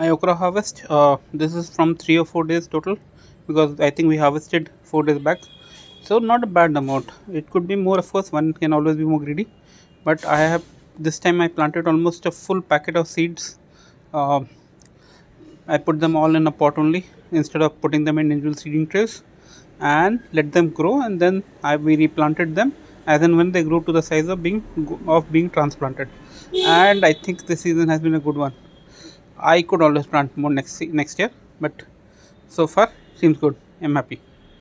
my okra harvest. Uh, this is from three or four days total because i think we harvested four days back. So not a bad amount. It could be more of course. One can always be more greedy. But i have this time i planted almost a full packet of seeds. Uh, i put them all in a pot only instead of putting them in individual seeding trays and let them grow and then i we replanted them as and when they grow to the size of being of being transplanted. And i think this season has been a good one I could always plant more next next year, but so far seems good. I'm happy.